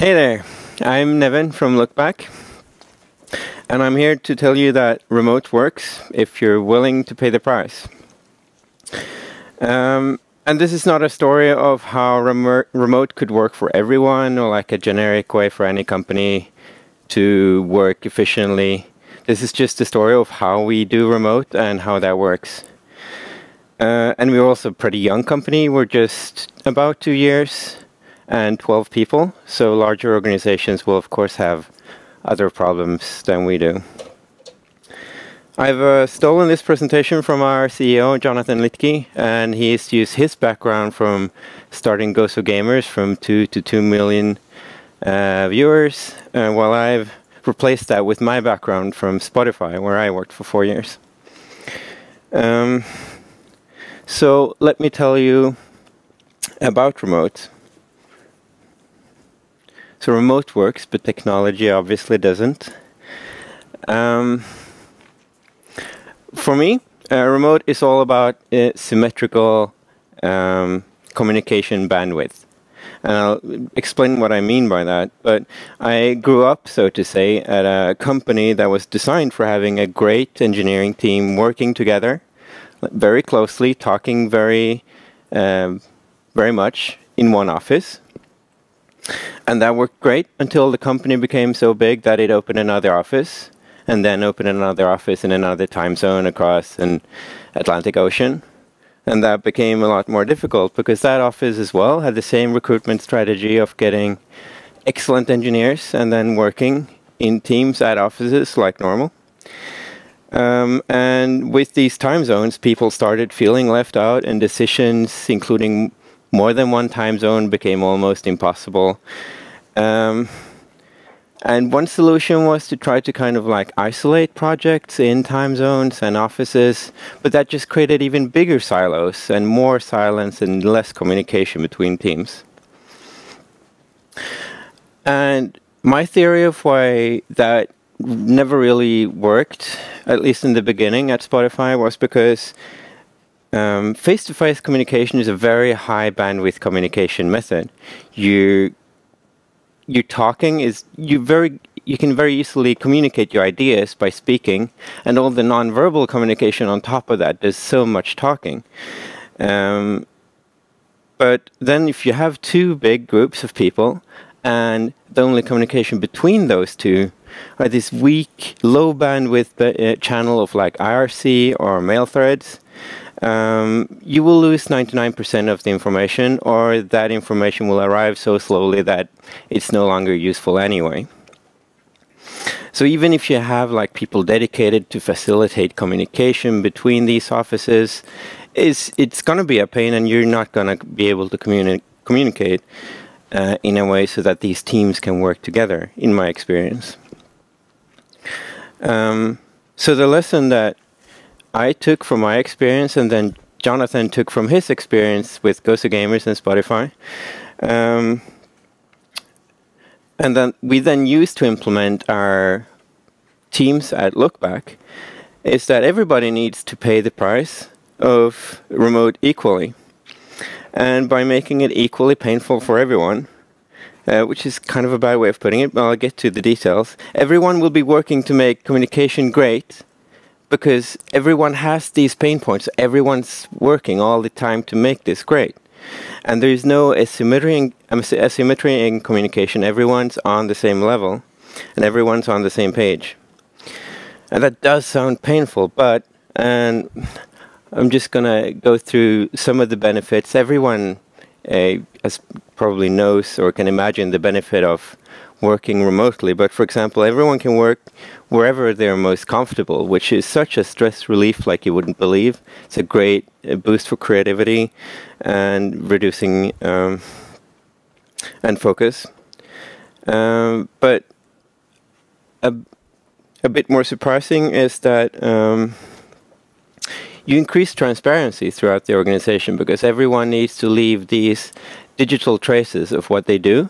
Hey there, I'm Nevyn from Lookback, and I'm here to tell you that remote works if you're willing to pay the price. Um, and this is not a story of how remo remote could work for everyone or like a generic way for any company to work efficiently. This is just a story of how we do remote and how that works. Uh, and we're also a pretty young company. We're just about two years and 12 people. So larger organizations will, of course, have other problems than we do. I've uh, stolen this presentation from our CEO, Jonathan Litke, and he's used his background from starting Gozo Gamers from 2 to 2 million uh, viewers, uh, while I've replaced that with my background from Spotify, where I worked for four years. Um, so let me tell you about remote. So remote works, but technology obviously doesn't. Um, for me, uh, remote is all about uh, symmetrical um, communication bandwidth. And I'll explain what I mean by that. But I grew up, so to say, at a company that was designed for having a great engineering team working together very closely, talking very, um, very much in one office. And that worked great until the company became so big that it opened another office and then opened another office in another time zone across an Atlantic Ocean. And that became a lot more difficult because that office as well had the same recruitment strategy of getting excellent engineers and then working in teams at offices like normal. Um, and with these time zones, people started feeling left out, and decisions, including more than one time zone became almost impossible. Um, and one solution was to try to kind of like isolate projects in time zones and offices, but that just created even bigger silos and more silence and less communication between teams. And my theory of why that never really worked, at least in the beginning at Spotify, was because um, face-to-face communication is a very high bandwidth communication method. You you talking is you very you can very easily communicate your ideas by speaking, and all the non-verbal communication on top of that There's so much talking. Um, but then, if you have two big groups of people, and the only communication between those two are this weak, low bandwidth uh, channel of like IRC or mail threads, um, you will lose 99% of the information, or that information will arrive so slowly that it's no longer useful anyway. So even if you have like people dedicated to facilitate communication between these offices, it's, it's going to be a pain and you're not going to be able to communi communicate uh, in a way so that these teams can work together, in my experience. Um, so the lesson that I took from my experience, and then Jonathan took from his experience with Gozo Gamers and Spotify. Um, and then we then used to implement our teams at Lookback is that everybody needs to pay the price of remote equally. And by making it equally painful for everyone, uh, which is kind of a bad way of putting it, but I'll get to the details, everyone will be working to make communication great because everyone has these pain points. Everyone's working all the time to make this great. And there is no asymmetry in, asymmetry in communication. Everyone's on the same level and everyone's on the same page. And that does sound painful, but and I'm just going to go through some of the benefits. Everyone uh, as probably knows or can imagine the benefit of working remotely. But for example, everyone can work wherever they're most comfortable, which is such a stress relief like you wouldn't believe. It's a great uh, boost for creativity and reducing um, and focus. Um, but a, a bit more surprising is that um, you increase transparency throughout the organization because everyone needs to leave these digital traces of what they do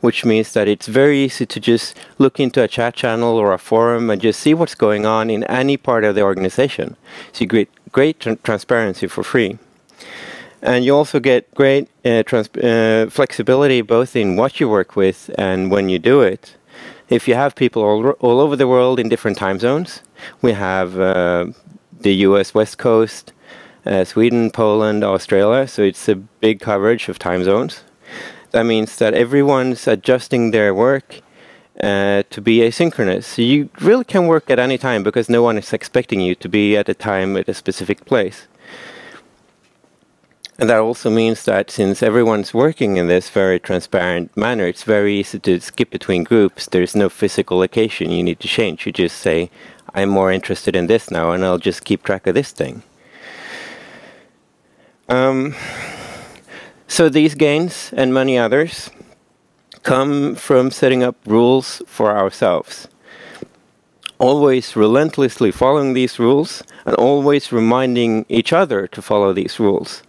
which means that it's very easy to just look into a chat channel or a forum and just see what's going on in any part of the organization. So you get great tra transparency for free. And you also get great uh, uh, flexibility both in what you work with and when you do it. If you have people all, all over the world in different time zones, we have uh, the US West Coast, uh, Sweden, Poland, Australia, so it's a big coverage of time zones. That means that everyone's adjusting their work uh, to be asynchronous. You really can work at any time because no one is expecting you to be at a time at a specific place. And that also means that since everyone's working in this very transparent manner, it's very easy to skip between groups. There's no physical location you need to change. You just say, I'm more interested in this now, and I'll just keep track of this thing. Um, so these gains and many others come from setting up rules for ourselves. Always relentlessly following these rules and always reminding each other to follow these rules.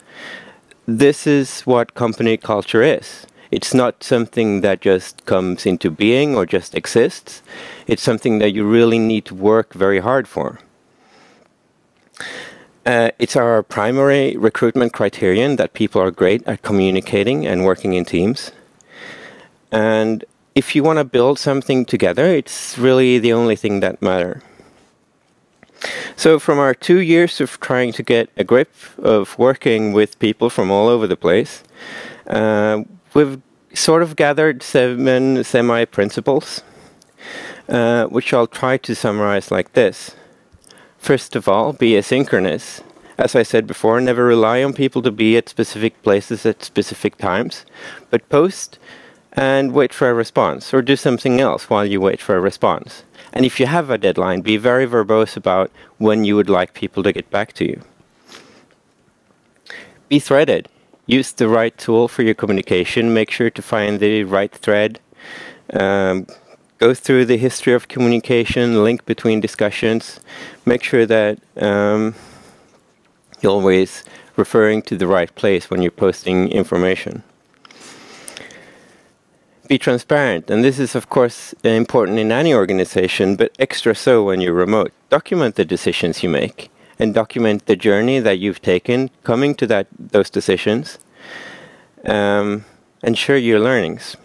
This is what company culture is. It's not something that just comes into being or just exists. It's something that you really need to work very hard for. Uh, it's our primary recruitment criterion that people are great at communicating and working in teams. And if you want to build something together, it's really the only thing that matters. So from our two years of trying to get a grip of working with people from all over the place, uh, we've sort of gathered seven semi-principles, uh, which I'll try to summarize like this. First of all, be asynchronous. As I said before, never rely on people to be at specific places at specific times, but post and wait for a response, or do something else while you wait for a response. And if you have a deadline, be very verbose about when you would like people to get back to you. Be threaded. Use the right tool for your communication. Make sure to find the right thread. Um, go through the history of communication, link between discussions. Make sure that um, you're always referring to the right place when you're posting information be transparent. And this is, of course, important in any organization, but extra so when you're remote. Document the decisions you make and document the journey that you've taken coming to that those decisions um, your learnings.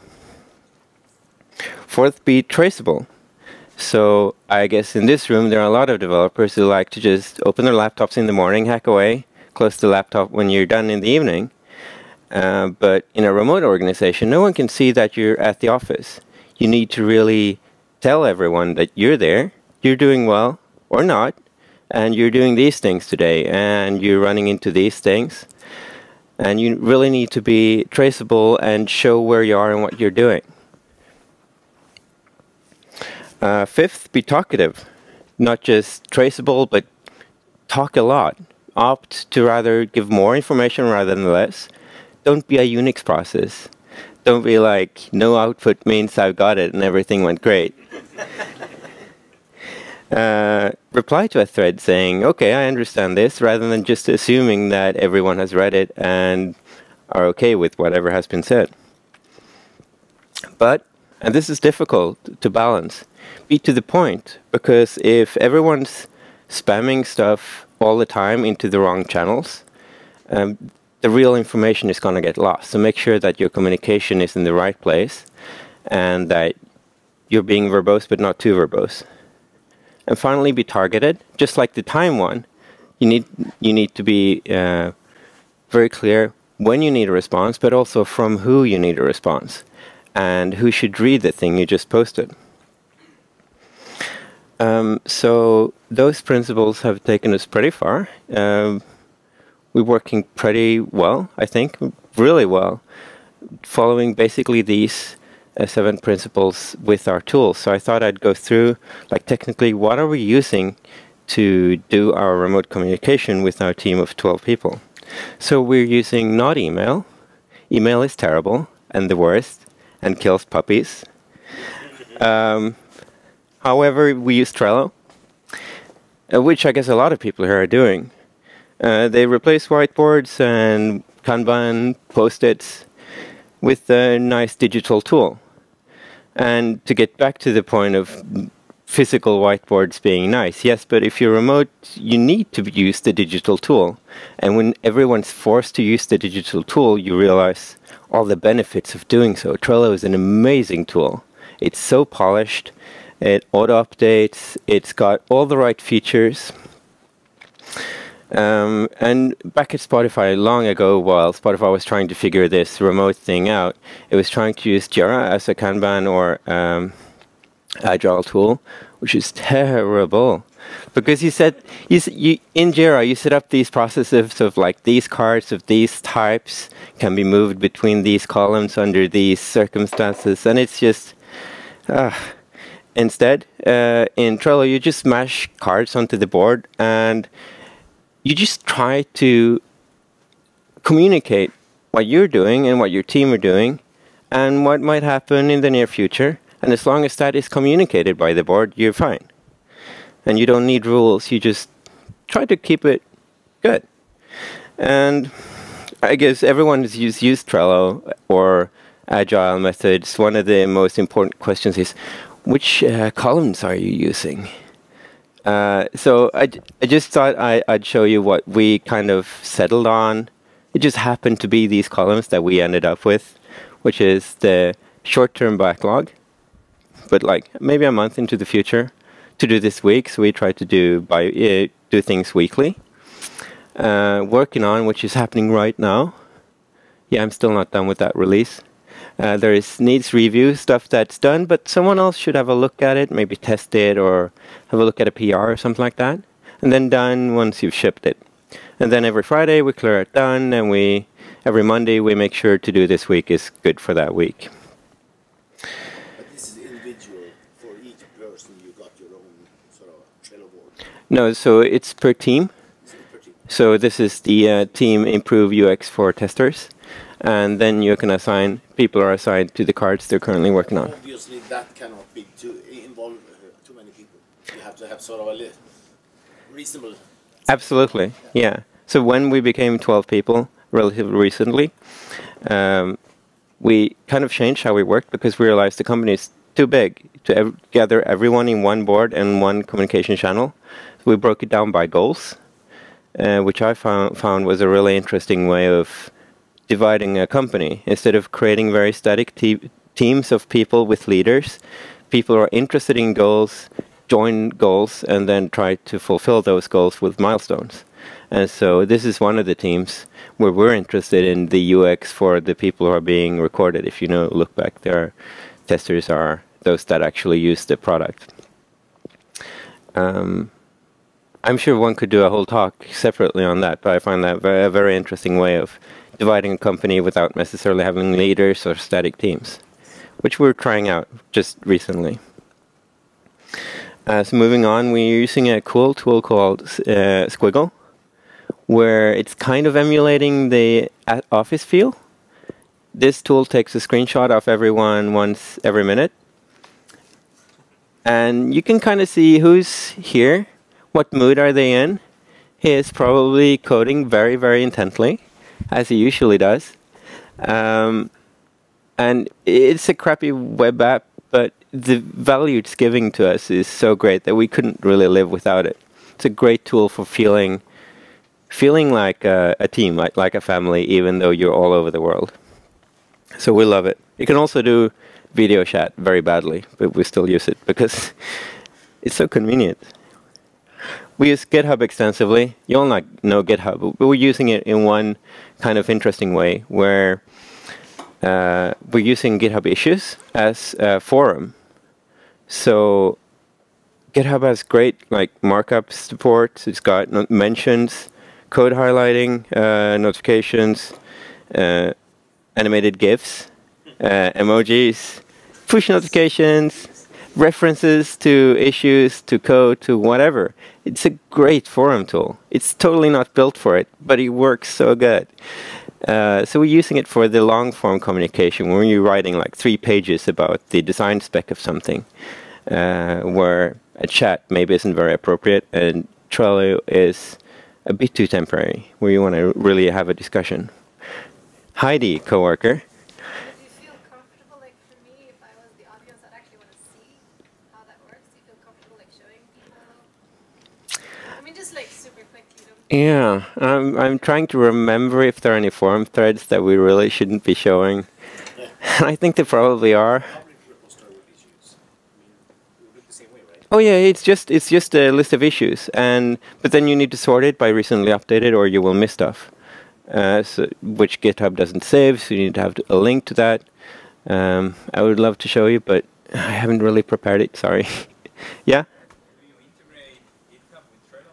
Fourth, be traceable. So I guess in this room there are a lot of developers who like to just open their laptops in the morning, hack away, close the laptop when you're done in the evening, uh, but in a remote organization, no one can see that you're at the office. You need to really tell everyone that you're there, you're doing well or not, and you're doing these things today, and you're running into these things. And you really need to be traceable and show where you are and what you're doing. Uh, fifth, be talkative. Not just traceable, but talk a lot. Opt to rather give more information rather than less don't be a Unix process. Don't be like, no output means I've got it and everything went great. uh, reply to a thread saying, okay, I understand this, rather than just assuming that everyone has read it and are okay with whatever has been said. But, and this is difficult to balance, be to the point, because if everyone's spamming stuff all the time into the wrong channels, um, the real information is going to get lost. So make sure that your communication is in the right place and that you're being verbose but not too verbose. And finally, be targeted. Just like the time one, you need, you need to be uh, very clear when you need a response, but also from who you need a response and who should read the thing you just posted. Um, so those principles have taken us pretty far. Um, we're working pretty well, I think, really well, following basically these uh, seven principles with our tools. So I thought I'd go through, like technically, what are we using to do our remote communication with our team of 12 people? So we're using not email. Email is terrible and the worst and kills puppies. Um, however, we use Trello, uh, which I guess a lot of people here are doing. Uh, they replace whiteboards and Kanban post-its with a nice digital tool. And to get back to the point of physical whiteboards being nice. Yes, but if you're remote, you need to use the digital tool. And when everyone's forced to use the digital tool, you realize all the benefits of doing so. Trello is an amazing tool. It's so polished. It auto updates. It's got all the right features. Um, and back at Spotify long ago, while Spotify was trying to figure this remote thing out, it was trying to use Jira as a Kanban or um, Agile tool, which is terrible. Because you said you, you in Jira you set up these processes of like these cards of these types can be moved between these columns under these circumstances, and it's just. Uh, instead, uh, in Trello, you just smash cards onto the board and you just try to communicate what you're doing and what your team are doing and what might happen in the near future. And as long as that is communicated by the board, you're fine. And you don't need rules, you just try to keep it good. And I guess everyone has used, used Trello or agile methods. One of the most important questions is which uh, columns are you using? Uh, so I, I just thought I, I'd show you what we kind of settled on. It just happened to be these columns that we ended up with, which is the short-term backlog, but like maybe a month into the future to do this week. So we try to do by uh, do things weekly. Uh, working on which is happening right now. Yeah, I'm still not done with that release. Uh, there is needs review stuff that's done, but someone else should have a look at it, maybe test it or have a look at a PR or something like that. And then done once you've shipped it. And then every Friday we clear it done, and we every Monday we make sure to do this week is good for that week. But this is individual for each person. You got your own sort of Trello board. No, so it's per team. Is it pretty? So this is the uh, team improve UX for testers, and then you can assign people are assigned to the cards they're currently working on. Obviously, that cannot be too involve uh, too many people. You have to have sort of a reasonable. Absolutely, yeah. So when we became 12 people relatively recently, um, we kind of changed how we worked because we realized the company is too big to ev- gather everyone in one board and one communication channel. We broke it down by goals, uh, which I found, found was a really interesting way of dividing a company. Instead of creating very static te- teams of people with leaders, people who are interested in goals join goals and then try to fulfill those goals with milestones. And so this is one of the teams where we're interested in the UX for the people who are being recorded. If you know, Lookback, there, testers are those that actually use the product. Um, I'm sure one could do a whole talk separately on that, but I find that a very interesting way of dividing a company without necessarily having leaders or static teams, which we're trying out just recently. Uh, so moving on, we're using a cool tool called uh, Sqwiggle, where it's kind of emulating the Office feel. This tool takes a screenshot of everyone once every minute, and you can kind of see who's here, what mood are they in. He is probably coding very, very intently, as he usually does. Um, and it's a crappy web app, but the value it's giving to us is so great that we couldn't really live without it. It's a great tool for feeling feeling like a, a team, like like a family, even though you're all over the world. So we love it. You can also do video chat very badly, but we still use it because it's so convenient. We use GitHub extensively. You all not know GitHub, but we're using it in one kind of interesting way where uh, we're using GitHub issues as a forum. So GitHub has great like markup support. It's got mentions, code highlighting, uh, notifications, uh, animated GIFs, uh, emojis, push notifications, references to issues, to code, to whatever. It's a great forum tool. It's totally not built for it, but it works so good. Uh, so we're using it for the long form communication when you're writing like three pages about the design spec of something, uh, where a chat maybe isn't very appropriate, and Trello is a bit too temporary, where you want to really have a discussion. Heidi, coworker. Do you feel comfortable, like for me, if I was the audience that actually want to see how that works, do you feel comfortable Yeah, I'm I'm trying to remember if there are any forum threads that we really shouldn't be showing. I think there probably are. Public repository issues. I mean, it would look the same way, right? Oh yeah, it's just it's just a list of issues, and but then you need to sort it by recently updated, or you will miss stuff. Uh, so, which GitHub doesn't save, so you need to have a link to that. Um, I would love to show you, but I haven't really prepared it. Sorry. yeah. Do you integrate GitHub with Trello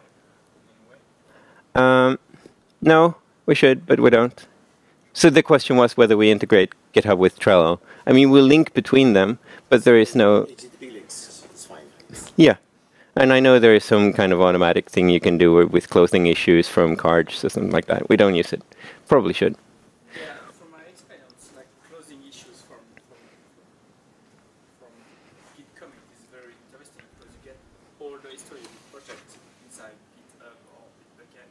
in any way? Um, no, we should, but we don't. So the question was whether we integrate GitHub with Trello. I mean, we link between them, but there is no. Yeah, and I know there is some kind of automatic thing you can do with- with closing issues from cards or something like that. We don't use it. Probably should. Yeah, from my experience, like closing issues from from, from Git commit is very interesting because you get all the history of the project inside GitHub or Bitbucket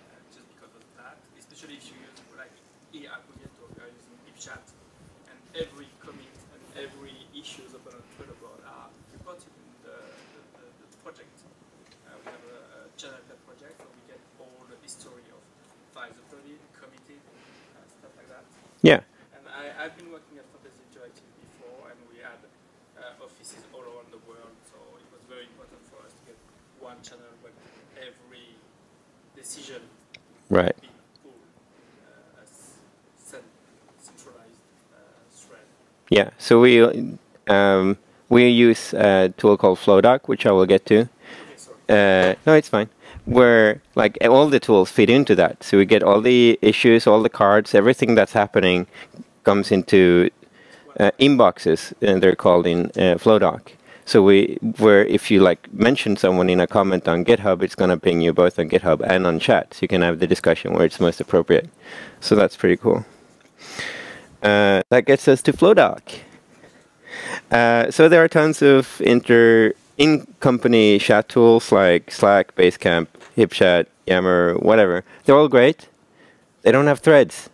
uh, just because of that. Especially if you use like eAggregator, you are using HipChat, and every commit and every issues upon a Twitter board are reported in the, the, the, the project. Uh, we have a, a channel pet project where we get all the history of files uploaded, committed, uh, stuff like that. Yeah. And I, I've been working at Fantasy Interactive before, and we had uh, offices all around the world, so it was very important for us to get one channel where every decision Right. uh, centralized uh, thread. Yeah. So we um, we use a tool called Flowdock, which I will get to. Okay. Uh, no, it's fine. Where like all the tools feed into that, so we get all the issues, all the cards, everything that's happening comes into uh, inboxes, and they're called in uh, Flowdock. So we, where if you like mention someone in a comment on GitHub, it's gonna ping you both on GitHub and on chat, so you can have the discussion where it's most appropriate. So that's pretty cool. Uh, that gets us to Flowdock. Uh, so there are tons of inter in-company chat tools like Slack, Basecamp, HipChat, Yammer, whatever. They're all great. They don't have threads.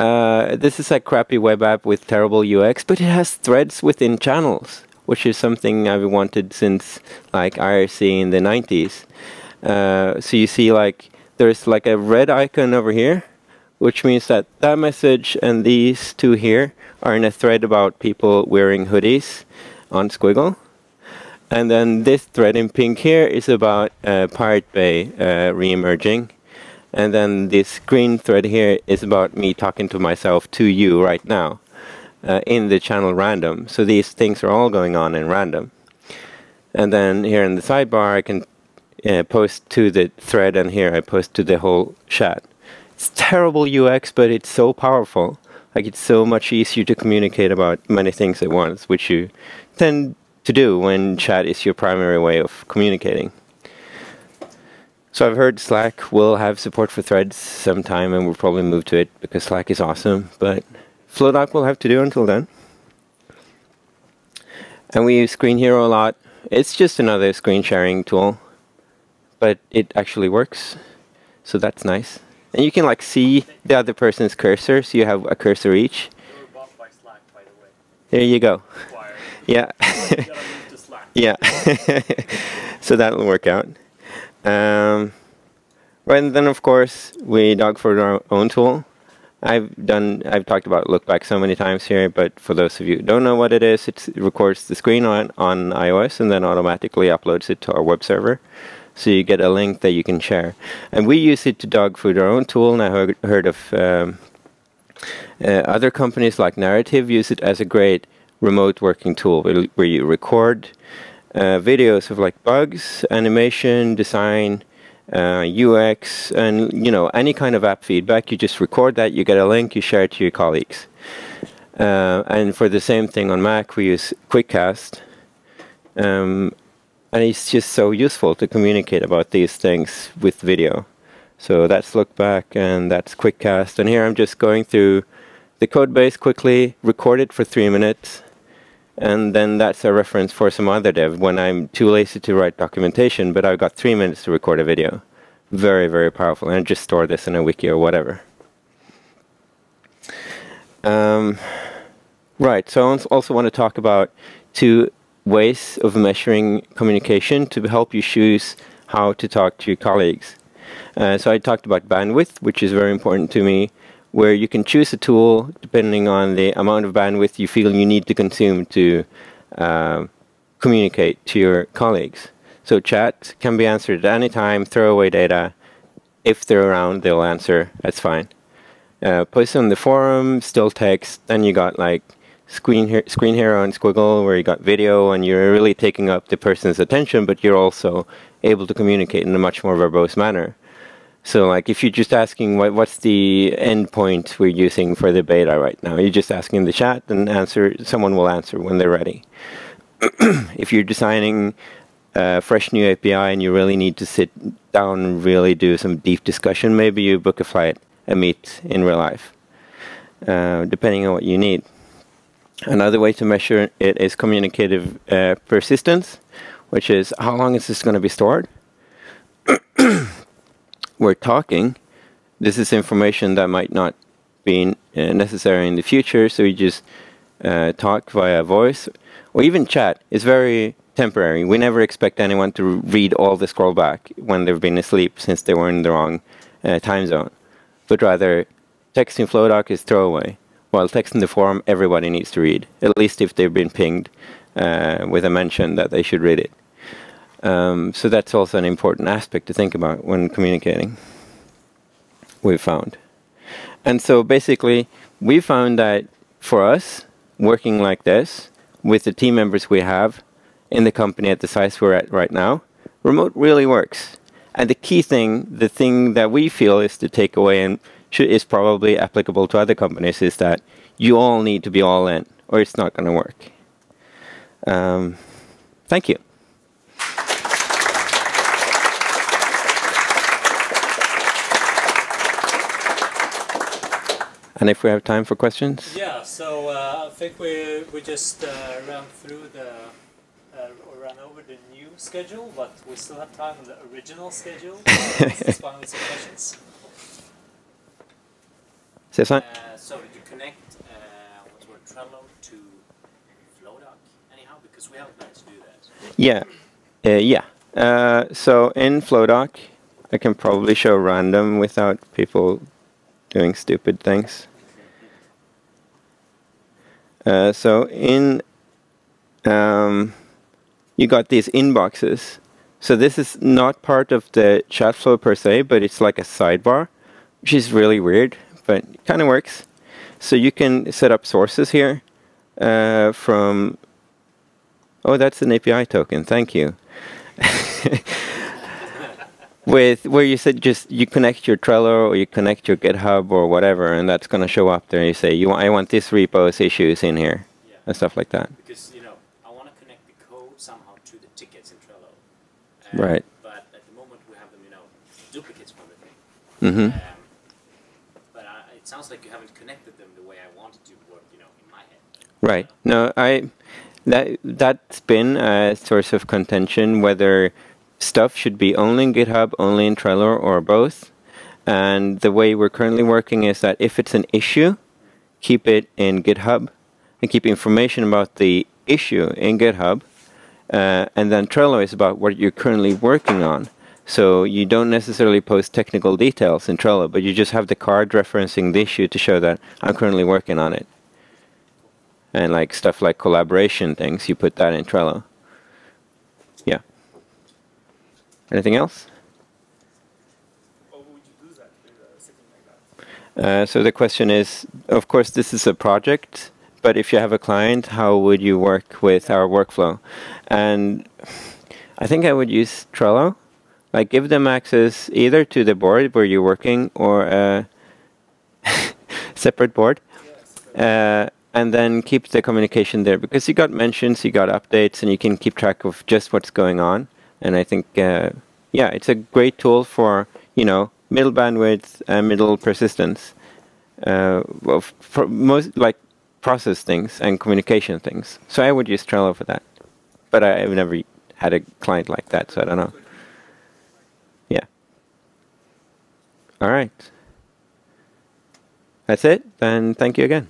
Uh, this is a crappy web app with terrible UX, but it has threads within channels, which is something I've wanted since like IRC in the 90s. Uh, so you see like there's like a red icon over here, which means that that message and these two here are in a thread about people wearing hoodies on Sqwiggle. And then this thread in pink here is about uh, Pirate Bay uh, re-emerging. And then this green thread here is about me talking to myself to you right now uh, in the channel random. So these things are all going on in random. And then here in the sidebar, I can uh, post to the thread, and here I post to the whole chat. It's terrible UX, but it's so powerful. Like it's so much easier to communicate about many things at once, which you tend to do when chat is your primary way of communicating. So I've heard Slack will have support for threads sometime, and we'll probably move to it because Slack is awesome. But Flowdock will have to do until then. And we use Screenhero a lot. It's just another screen sharing tool, but it actually works, so that's nice. And you can like see the other person's cursor, so you have a cursor each. They were bought by Slack, by the. There you go. Yeah. you gotta move to Slack. Yeah. so that'll work out. Um, right, and then of course we dog for our own tool. I've done. I've talked about Lookback so many times here, but for those of you who don't know what it is, it records the screen on on iOS and then automatically uploads it to our web server. So you get a link that you can share, and we use it to dog food our own tool. And I heard, heard of um, uh, other companies like Narrative use it as a great remote working tool where you record videos of like bugs, animation, design, uh, UX, and you know any kind of app feedback. You just record that, you get a link, you share it to your colleagues. Uh, and for the same thing on Mac, we use Quickcast, um, and it's just so useful to communicate about these things with video. So that's Lookback and that's Quickcast. And here I'm just going through the code base quickly, record it for three minutes, and then that's a reference for some other dev when I'm too lazy to write documentation, but I've got three minutes to record a video. Very, very powerful. And I just store this in a wiki or whatever. Um, right, so I also want to talk about two ways of measuring communication to help you choose how to talk to your colleagues. Uh, so I talked about bandwidth, which is very important to me, where you can choose a tool depending on the amount of bandwidth you feel you need to consume to uh, communicate to your colleagues. So chat can be answered at any time, throw away data. If they're around, they'll answer. That's fine. Uh, post on the forum, still text. Then you got like screen Screenhero on Sqwiggle, where you got video, and you're really taking up the person's attention, but you're also able to communicate in a much more verbose manner. So, like, if you're just asking what what's the endpoint we're using for the beta right now, you're just asking in the chat, and answer someone will answer when they're ready. if you're designing a fresh new API and you really need to sit down and really do some deep discussion, maybe you book a flight, a meet in real life, uh, depending on what you need. Another way to measure it is communicative uh, persistence, which is how long is this going to be stored? We're talking. This is information that might not be uh, necessary in the future, so we just uh, talk via voice or even chat It's very temporary. We never expect anyone to read all the scroll back when they've been asleep since they were in the wrong uh, time zone, but rather text in Flowdock is throwaway, while text in the forum everybody needs to read, at least if they've been pinged uh, with a mention that they should read it. Um, so that's also an important aspect to think about when communicating. We've found, and so basically we found that for us working like this with the team members we have in the company at the size we're at right now, remote really works. And the key thing, the thing that we feel is to take away and should, is probably applicable to other companies is that you all need to be all in or it's not going to work. Um, thank you. And if we have time for questions? Yeah, so uh, I think we we just uh, ran through the uh, or ran over the new schedule, but we still have time on the original schedule. Let's with some questions. Uh, so did you connect uh, what's word Trello to Flowdock anyhow? Because we haven't managed to do that. Yeah, uh, yeah. Uh, so in Flowdock, I can probably show random without people doing stupid things. Uh, so in um, you got these inboxes. So this is not part of the chat flow per se, but it's like a sidebar, which is really weird, but kind of works. So you can set up sources here uh, from. Oh, that's an API token. Thank you. With where you said just you connect your Trello or you connect your GitHub or whatever, and that's going to show up there. And you say you I want this repo's issues in here Yeah. and stuff like that. Because you know I want to connect the code somehow to the tickets in Trello. Uh, Right. But at the moment we have them, you know, duplicates from the thing. hmm Um, but I, it sounds like you haven't connected them the way I wanted to work, you know, in my head. Right. No, I that that's been a source of contention whether stuff should be only in GitHub, only in Trello, or both. And the way we're currently working is that if it's an issue, keep it in GitHub and keep information about the issue in GitHub. Uh, and then Trello is about what you're currently working on. So you don't necessarily post technical details in Trello, but you just have the card referencing the issue to show that I'm currently working on it and like stuff like collaboration things, you put that in Trello. Yeah. Anything else? Or would you do that with a setting like else? Uh, so the question is, of course, this is a project, but if you have a client, how would you work with our workflow? And I think I would use Trello. Like give them access either to the board where you're working or a separate board. Uh, and then keep the communication there because you got mentions, you got updates, and you can keep track of just what's going on. And I think, uh, yeah, it's a great tool for you know middle bandwidth and middle persistence. Uh, for most like process things and communication things. So I would use Trello for that, but I, I've never had a client like that, so I don't know. Yeah. All right. That's it. Then thank you again.